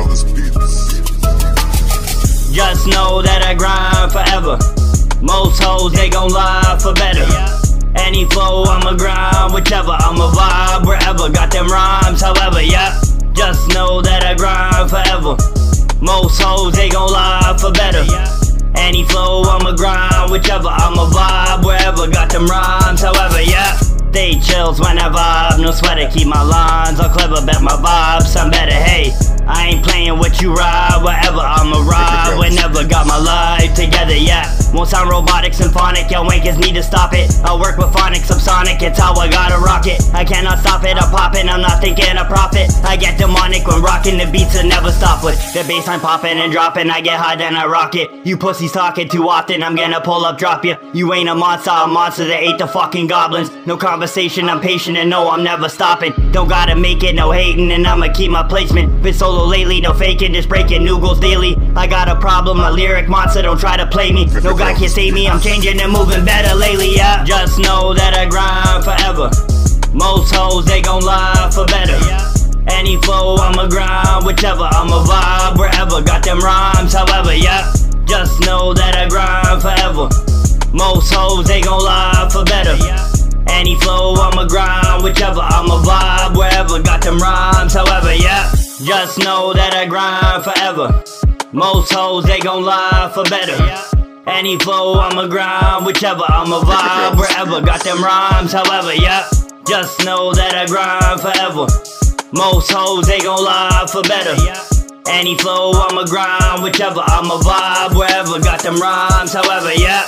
Fellaz Beats. Just know that I grind forever. Most hoes, they gon' lie for better. Any flow, I'ma grind whichever. I'ma vibe wherever. Got them rhymes, however, yeah. Just know that I grind forever. Most hoes, they gon' lie for better. Any flow, I'ma grind whichever. I'ma vibe wherever. Got them rhymes, however, yeah. They chills when I vibe, no sweater. Keep my lines all clever, bet my vibes, I'm better, hey. I ain't playing what you ride, whatever, I'ma ride whenever, got my life together, yeah. Won't sound robotic, symphonic, y'all wankers need to stop it. I work with phonics, subsonic, it's how I gotta rock it. I cannot stop it, I'm popping, I'm not thinking of profit. I get demonic when rocking the beats and never stop with the bassline popping and dropping. I get high, then I rock it. You pussies talking too often, I'm gonna pull up, drop you. You ain't a monster, a monster that ate the fucking goblins. No conversation, I'm patient and no, I'm never stopping. Don't gotta make it, no hating, and I'ma keep my placement. Been solo lately, no faking, just breaking new goals daily. I got a problem, a lyric monster, don't try to play me. No guy can save me, I'm changing and moving better lately, yeah. Just know that I grind forever. Most hoes, they gon' lie for better. Any flow, I'ma grind, whichever, I'ma vibe wherever. Got them rhymes, however, yeah. Just know that I grind forever. Most hoes, they gon' lie for better. Any flow, I'ma grind, whichever, I'ma vibe wherever. Got them rhymes, however, yeah. Just know that I grind forever. Most hoes, they gon' lie for better. Any flow, I'ma grind, whichever, I'ma vibe wherever. Got them rhymes, however, yeah. Just know that I grind forever. Most hoes, they gon' lie for better. Any flow, I'ma grind, whichever, I'ma vibe wherever. Got them rhymes, however, yeah.